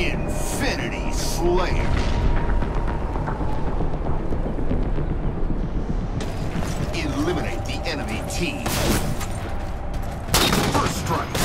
Infinity Slayer. Eliminate the enemy team. First strike.